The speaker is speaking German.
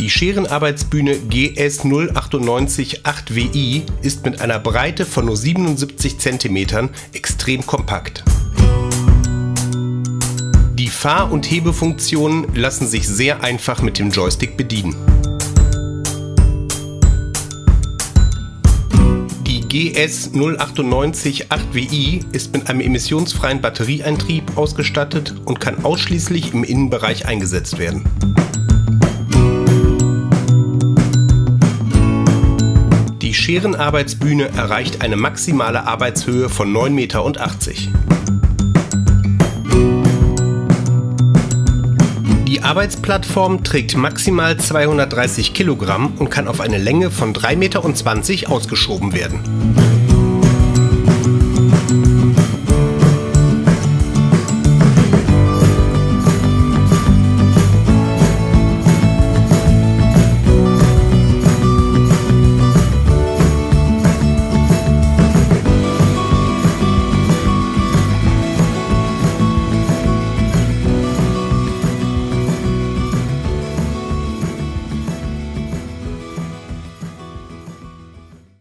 Die Scherenarbeitsbühne GS 098 8WI ist mit einer Breite von nur 77 cm extrem kompakt. Die Fahr- und Hebefunktionen lassen sich sehr einfach mit dem Joystick bedienen. Die GS 098 8WI ist mit einem emissionsfreien Batterieantrieb ausgestattet und kann ausschließlich im Innenbereich eingesetzt werden. Scherenarbeitsbühne erreicht eine maximale Arbeitshöhe von 9,80 Meter. Die Arbeitsplattform trägt maximal 230 Kilogramm und kann auf eine Länge von 3,20 Meter ausgeschoben werden.